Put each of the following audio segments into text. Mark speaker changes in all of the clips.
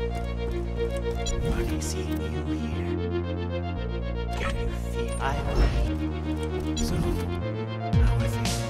Speaker 1: Funny seeing you here. Can you feel I like? So, how?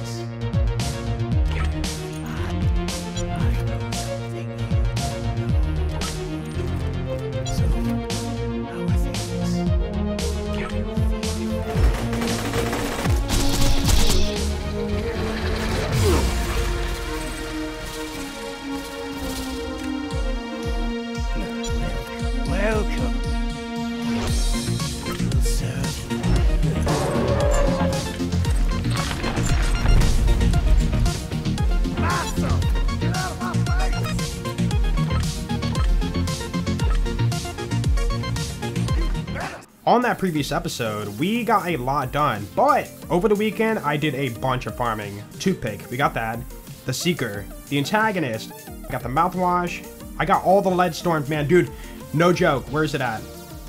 Speaker 2: On that previous episode, we got a lot done, but over the weekend, I did a bunch of farming. Toothpick, we got that. The Seeker, the Antagonist, I got the Mouthwash. I got all the Lead Storms, man. Dude, no joke, where's it at?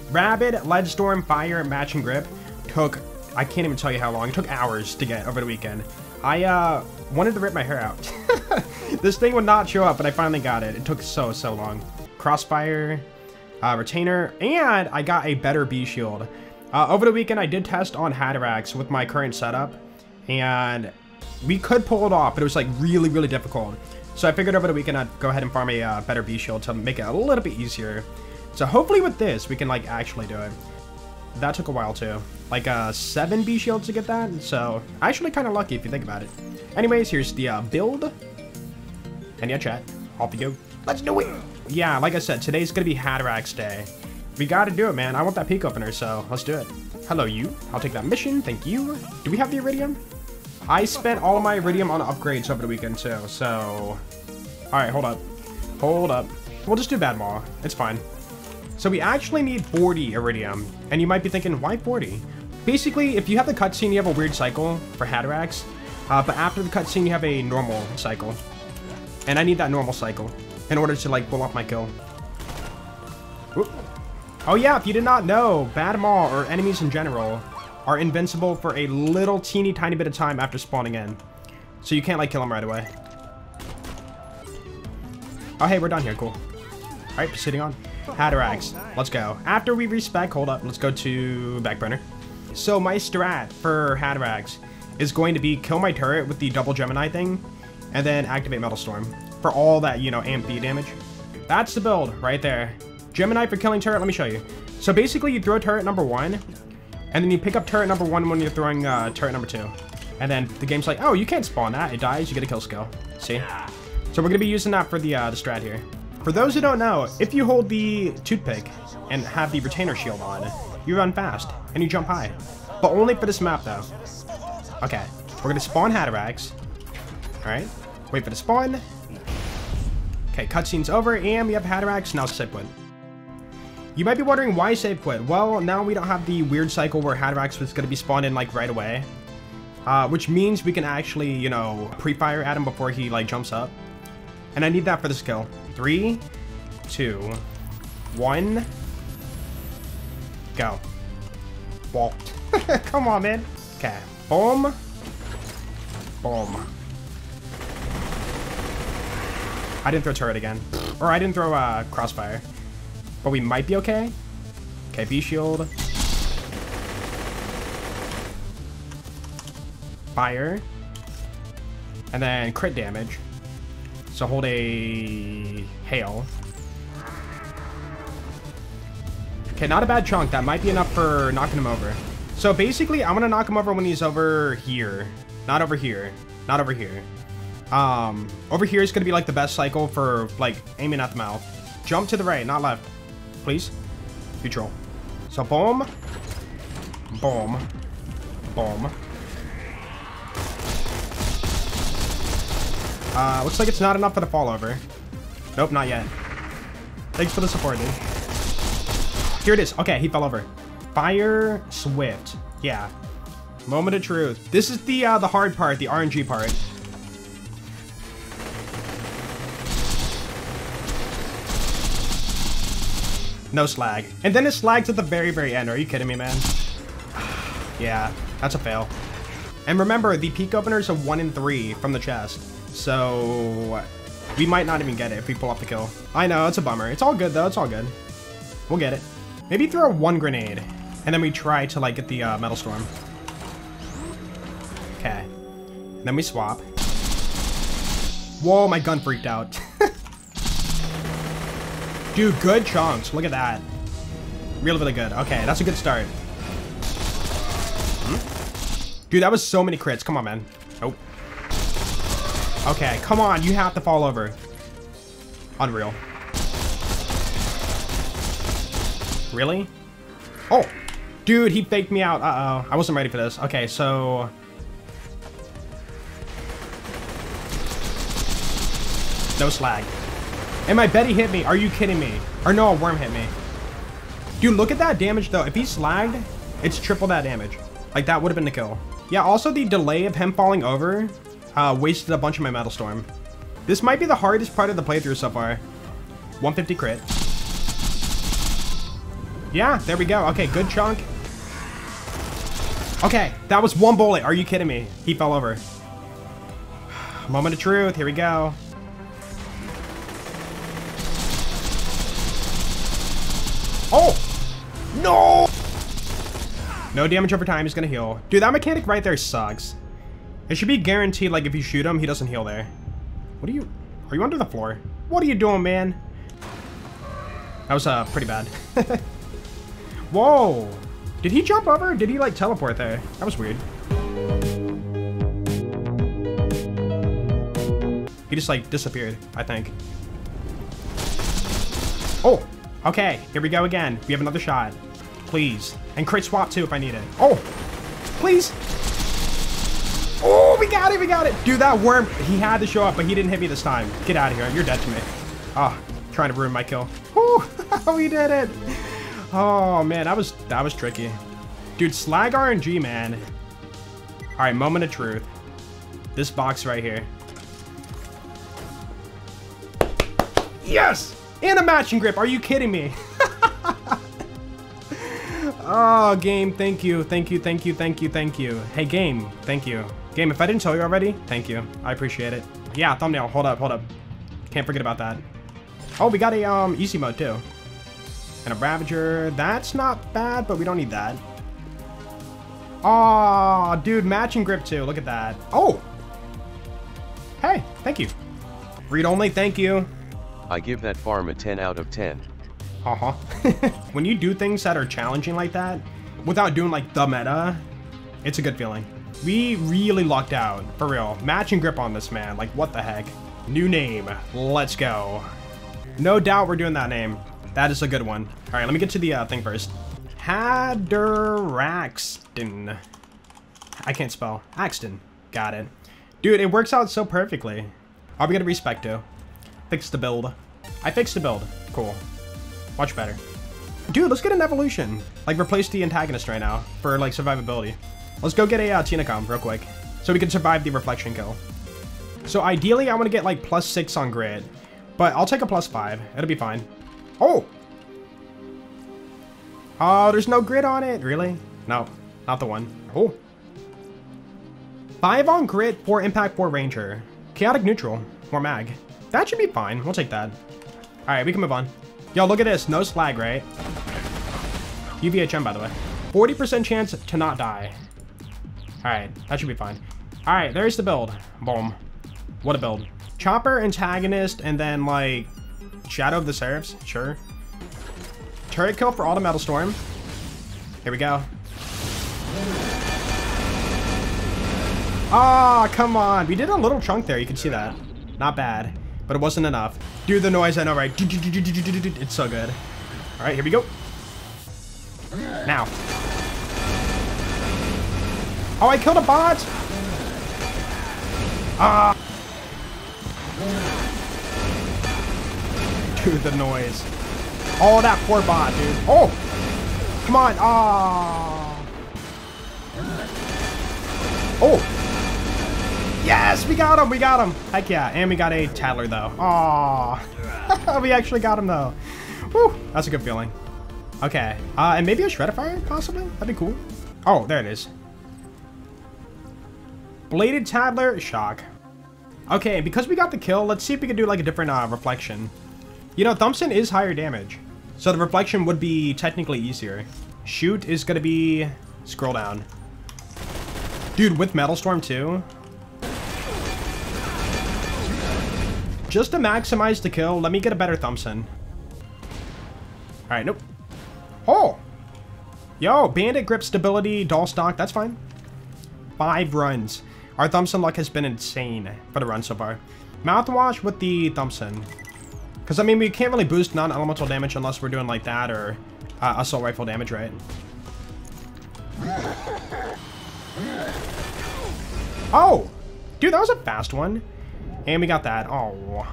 Speaker 2: Rabid, Lead Storm, Fire, Matching Grip took, I can't even tell you how long, it took hours to get over the weekend. I, uh, wanted to rip my hair out. this thing would not show up, but I finally got it. It took so, so long. Crossfire, uh, retainer, and I got a better Bee shield. Uh, over the weekend, I did test on Haderax with my current setup, and we could pull it off, but it was like really, really difficult. So I figured over the weekend I'd go ahead and farm a uh, better Bee shield to make it a little bit easier. So hopefully with this, we can like actually do it. That took a while too. Like uh, seven Bee shields to get that, so actually kind of lucky if you think about it. Anyways, here's the uh, build. And yeah, chat, off you go. Let's do it! Yeah, like I said, today's gonna be Haderax Day. We gotta do it, man. I want that peak opener, so let's do it. Hello, you. I'll take that mission, thank you. Do we have the Iridium? I spent all of my Iridium on upgrades over the weekend, too, so... Alright, hold up. Hold up. We'll just do Bad Maw. It's fine. So we actually need 40 Iridium, and you might be thinking, why 40? Basically, if you have the cutscene, you have a weird cycle for Haderax, uh, but after the cutscene, you have a normal cycle. And I need that normal cycle in order to, like, pull off my kill. Whoop. Oh yeah, if you did not know, Bad Maw, or enemies in general, are invincible for a little teeny tiny bit of time after spawning in. So you can't, like, kill them right away. Oh, hey, we're done here. Cool. All right, sitting on. Haderax. Let's go. After we respec, hold up. Let's go to Backburner. So my strat for Haderax is going to be kill my turret with the double Gemini thing, and then activate Metal Storm for all that, you know, AMP damage. That's the build right there. Gemini for killing turret, let me show you. So basically you throw turret number one, and then you pick up turret number one when you're throwing uh, turret number two. And then the game's like, oh, you can't spawn that. It dies, you get a kill skill. See? So we're gonna be using that for the, uh, the strat here. For those who don't know, if you hold the toothpick and have the retainer shield on, you run fast and you jump high. But only for this map though. Okay, we're gonna spawn Haderax. Alright, wait for the spawn. Okay, cutscene's over and we have Haderax, now save quit. You might be wondering why save quit. Well, now we don't have the weird cycle where Haderax was gonna be spawned in like right away. Uh, which means we can actually, you know, pre-fire at him before he like jumps up. And I need that for the skill. Three, two, one, go. Walked. Come on, man. Okay. Boom. Boom. I didn't throw turret again. Or I didn't throw uh, crossfire. But we might be okay. Okay, Bee shield. Fire. And then crit damage. So hold a hail. Okay, not a bad chunk. That might be enough for knocking him over. So basically, I'm gonna knock him over when he's over here. Not over here. Not over here. Um, over here is gonna be like the best cycle for like aiming at the mouth. Jump to the right, not left. Please. Neutral. So boom. Boom. Boom. Uh, looks like it's not enough for the fall over. Nope, not yet. Thanks for the support, dude. Here it is. Okay, he fell over. Fire Swift. Yeah. Moment of truth. This is the uh, the hard part, the RNG part. No slag. And then it slags at the very, very end. Are you kidding me, man? yeah, that's a fail. And remember, the peak openers are 1 in 3 from the chest. So, We might not even get it if we pull off the kill. I know, it's a bummer. It's all good though, it's all good. We'll get it. Maybe throw one grenade, and then we try to like get the uh, Metal Storm. Okay. Then we swap. Whoa, my gun freaked out. Dude, good chunks. Look at that. Really, really good. Okay, that's a good start. Hmm? Dude, that was so many crits. Come on, man. Oh. Okay, come on. You have to fall over. Unreal. Really? Oh. Dude, he faked me out. Uh-oh. I wasn't ready for this. Okay, so... No slag. And my Betty hit me. Are you kidding me? Or no, a worm hit me. Dude, look at that damage, though. If he slagged, it's triple that damage. Like, that would have been the kill. Yeah, also the delay of him falling over uh, wasted a bunch of my Metal Storm. This might be the hardest part of the playthrough so far. 150 crit. Yeah, there we go. Okay, good chunk. Okay, that was one bullet. Are you kidding me? He fell over. Moment of truth. Here we go. No damage over time. He's gonna heal. Dude, that mechanic right there sucks. It should be guaranteed, like, if you shoot him, he doesn't heal there. What are you... Are you under the floor? What are you doing, man? That was, uh, pretty bad. Whoa! Did he jump over? Did he, like, teleport there? That was weird. He just, like, disappeared, I think. Oh! Okay, here we go again. We have another shot. Please. And crit swap, too, if I need it. Oh! Please! Oh, we got it, we got it! Dude, that worm, he had to show up, but he didn't hit me this time. Get out of here. You're dead to me. Oh, trying to ruin my kill. Woo! we did it! Oh, man, that was, that was tricky. Dude, slag RNG, man. All right, moment of truth. This box right here. Yes! And a matching grip. Are you kidding me? oh, game. Thank you. Thank you. Thank you. Thank you. Thank you. Hey, game. Thank you. Game, if I didn't tell you already, thank you. I appreciate it. Yeah, thumbnail. Hold up. Hold up. Can't forget about that. Oh, we got a um easy mode too. And a Ravager. That's not bad, but we don't need that. Oh, dude, matching grip too. Look at that. Oh. Hey, thank you. Read only, thank you.
Speaker 3: I give that farm a 10 out of 10.
Speaker 2: Uh-huh. when you do things that are challenging like that, without doing like the meta, it's a good feeling. We really lucked out, for real. Matching grip on this man, like what the heck. New name, let's go. No doubt we're doing that name. That is a good one. All right, let me get to the uh, thing first. Haderaxton. I can't spell. Axton. Got it. Dude, it works out so perfectly. Are we gonna respect to? Fix the build. I fixed the build. Cool. Much better. Dude, let's get an evolution. Like, replace the antagonist right now for, like, survivability. Let's go get a uh, Tinacom real quick. So we can survive the reflection kill. So ideally, I want to get, like, plus 6 on grit, But I'll take a plus 5. It'll be fine. Oh! Oh, there's no grit on it. Really? No, not the one. Oh. 5 on grit, 4 impact, 4 ranger. Chaotic neutral, more mag. That should be fine. We'll take that. All right, we can move on. Yo, look at this. No slag, right? UVHM, by the way. 40% chance to not die. All right, that should be fine. All right, there's the build. Boom. What a build. Chopper, antagonist, and then, like, Shadow of the Seraphs. Sure. Turret kill for Auto Metal Storm. Here we go. Ah, oh, come on. We did a little chunk there. You can see that. Not bad but it wasn't enough. Do the noise, I know, right? It's so good. All right, here we go. Now. Oh, I killed a bot! Ah! Dude, the noise. Oh, that poor bot, dude. Oh! Come on! Ah! Oh! Yes, we got him. We got him. Heck yeah. And we got a Tattler, though. Aww. we actually got him, though. Whew. That's a good feeling. Okay. Uh, and maybe a Shredder Fire, possibly? That'd be cool. Oh, there it is. Bladed Tattler, shock. Okay, because we got the kill, let's see if we can do like a different uh, reflection. You know, Thompson is higher damage. So the reflection would be technically easier. Shoot is gonna be... Scroll down. Dude, with Metal Storm too? Just to maximize the kill, let me get a better Thompson. Alright, nope. Oh! Yo, Bandit Grip Stability, Dahl Stock, that's fine. Five runs. Our Thompson luck has been insane for the run so far. Mouthwash with the Thompson. Because, I mean, we can't really boost non-elemental damage unless we're doing like that or uh, assault rifle damage, right? Oh! Dude, that was a fast one. And we got that. Oh.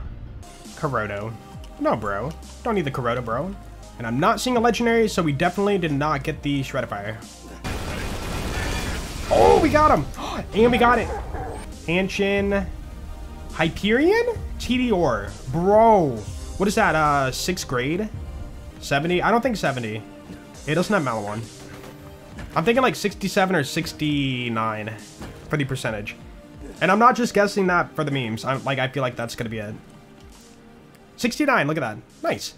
Speaker 2: Kuroto. No, bro. Don't need the Kuroto, bro. And I'm not seeing a legendary, so we definitely did not get the Shredifier. Oh, we got him! And we got it! Hanshin... Hyperion? TDR. Bro. What is that, uh, 6th grade? 70? I don't think 70. It doesn't have Maliwan. I'm thinking like 67 or 69 for the percentage. And I'm not just guessing that for the memes. I'm like, I feel like that's gonna be it. 69, look at that. Nice.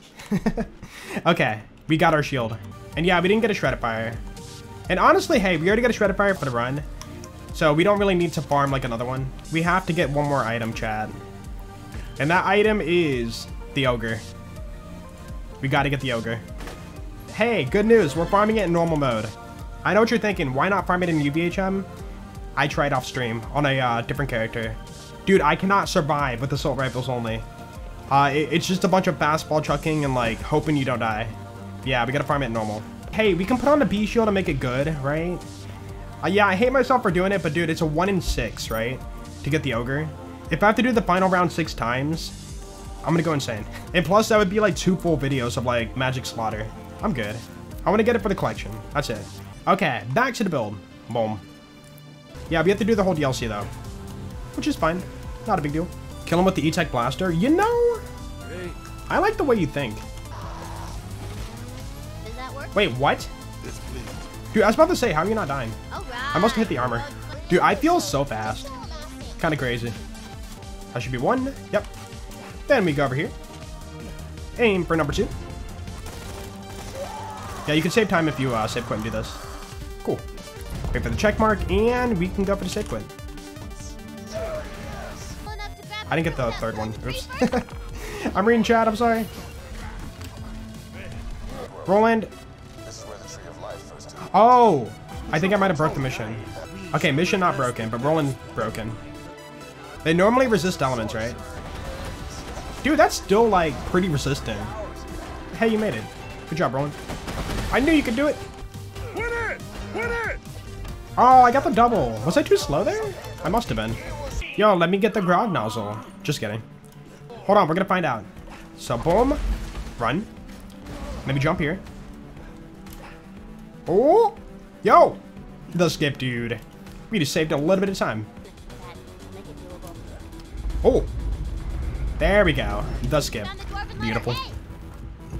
Speaker 2: okay, we got our shield. And yeah, we didn't get a Shredifier. And honestly, hey, we already got a Shredifier for the run. So we don't really need to farm like another one. We have to get one more item, Chad. And that item is the Ogre. We gotta get the Ogre. Hey, good news, we're farming it in normal mode. I know what you're thinking, why not farm it in UVHM? I tried off stream on a uh, different character. Dude, I cannot survive with assault rifles only. Uh, it, it's just a bunch of fastball chucking and like hoping you don't die. Yeah, we gotta farm it normal. Hey, we can put on the Bee shield to make it good, right? Uh, yeah, I hate myself for doing it, but dude, it's a one in six, right? To get the ogre. If I have to do the final round six times, I'm gonna go insane. And plus, that would be like two full videos of like magic slaughter. I'm good. I want to get it for the collection. That's it. Okay, back to the build. Boom. Yeah, we have to do the whole DLC though. Which is fine. Not a big deal. Kill him with the E-Tech Blaster. You know, I like the way you think.
Speaker 4: Does that work?
Speaker 2: Wait, what? Dude, I was about to say, how are you not dying?
Speaker 4: Alright.
Speaker 2: I must have hit the armor. Dude, I feel so fast. Kind of crazy. That should be one. Yep. Then we go over here. Aim for number two. Yeah, you can save time if you uh, save quit and do this. Cool. Wait for the check mark, and we can go for the save quit. I didn't get the third one. Oops. I'm reading chat, I'm sorry. Roland. Oh! I think I might have broke the mission. Okay, mission not broken, but Roland broken. They normally resist elements, right? Dude, that's still, like, pretty resistant. Hey, you made it. Good job, Roland. I knew you could do it! Oh, I got the double. Was I too slow there? I must have been. Yo, let me get the grog nozzle. Just kidding. Hold on, we're gonna find out. So, boom. Run. Let me jump here. Oh! Yo! The skip, dude. We just saved a little bit of time. Oh! There we go. The skip. Beautiful.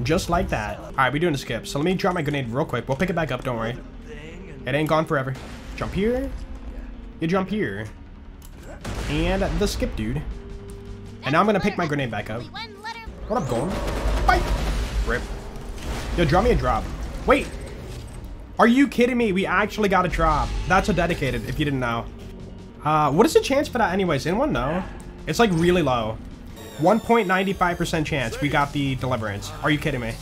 Speaker 2: Just like that. Alright, we're doing a skip. So let me drop my grenade real quick. We'll pick it back up, don't worry. It ain't gone forever. Jump here. You jump here. And the skip, dude. And now I'm gonna pick my grenade back up. What up, Golem? Bye! Rip. Yo, drop me a drop. Wait! Are you kidding me? We actually got a drop. That's a dedicated, if you didn't know. Uh, what is the chance for that anyways? Anyone know? It's like really low. 1.95% chance we got the deliverance. Are you kidding me?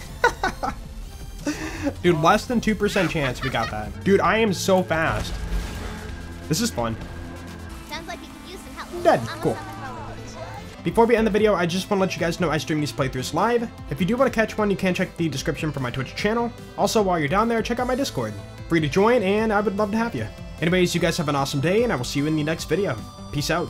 Speaker 2: Dude, less than 2% chance we got that. Dude, I am so fast. This is fun.
Speaker 4: Sounds like you could use some help.
Speaker 2: Dead. Cool. Before we end the video, I just want to let you guys know I stream these playthroughs live. If you do want to catch one, you can check the description for my Twitch channel. Also, while you're down there, check out my Discord. Free to join, and I would love to have you. Anyways, you guys have an awesome day, and I will see you in the next video. Peace out.